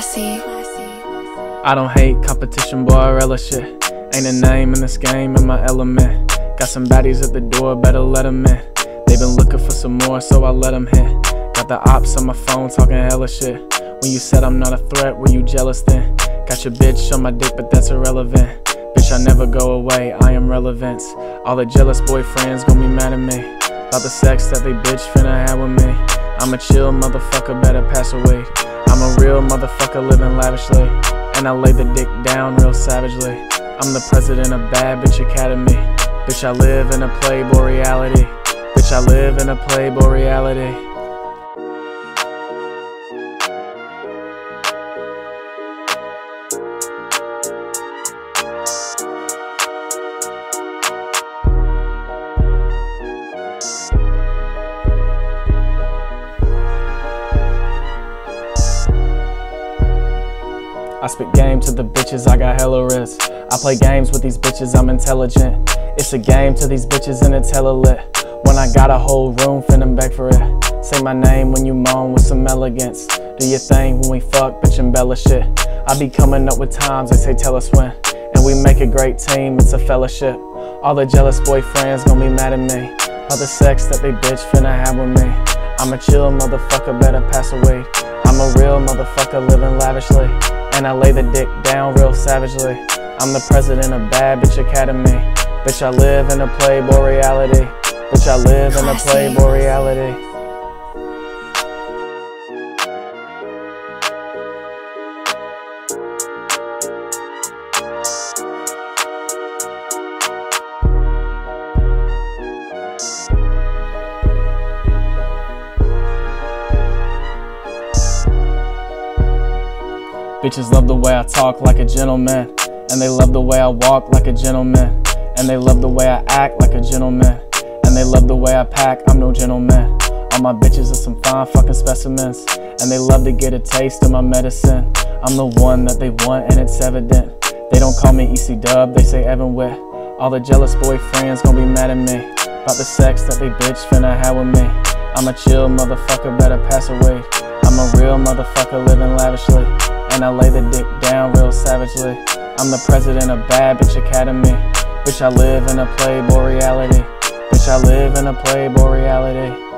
Classy. I don't hate competition, boy, I relish shit. Ain't a name in this game, in my element. Got some baddies at the door, better let them in. They been looking for some more, so I let them hit. Got the ops on my phone talking hella shit. When you said I'm not a threat, were you jealous then? Got your bitch on my dick, but that's irrelevant. Bitch, I never go away, I am relevant. All the jealous boyfriends gon' be mad at me. About the sex that they bitch finna have with me. I'm a chill motherfucker, better pass away. I'm a real motherfucker living lavishly. And I lay the dick down real savagely. I'm the president of Bad Bitch Academy. Bitch, I live in a Playboy reality. Bitch, I live in a Playboy reality. I spit game to the bitches, I got hella wrist. I play games with these bitches, I'm intelligent. It's a game to these bitches and it's hella lit. When I got a whole room, finna back for it. Say my name when you moan with some elegance. Do your thing when we fuck, bitch, embellish it. I be coming up with times, they say tell us when. And we make a great team, it's a fellowship. All the jealous boyfriends gon' be mad at me. About the sex that they bitch finna have with me. I'm a chill motherfucker, better pass away. I'm a real motherfucker living lavishly. And I lay the dick down real savagely. I'm the president of Bad Bitch Academy. Bitch, I live in a Playboy reality. Bitch, I live in a Playboy reality. Bitches love the way I talk like a gentleman. And they love the way I walk like a gentleman. And they love the way I act like a gentleman. And they love the way I pack, I'm no gentleman. All my bitches are some fine fucking specimens. And they love to get a taste of my medicine. I'm the one that they want and it's evident. They don't call me EC Dub, they say Evan Witt. All the jealous boyfriends gon' be mad at me. About the sex that they bitch finna have with me. I'm a chill motherfucker, better pass away. I'm a real motherfucker living lavishly. And I lay the dick down real savagely. I'm the president of Bad Bitch Academy. Bitch, I live in a Playboy reality. Bitch, I live in a Playboy reality.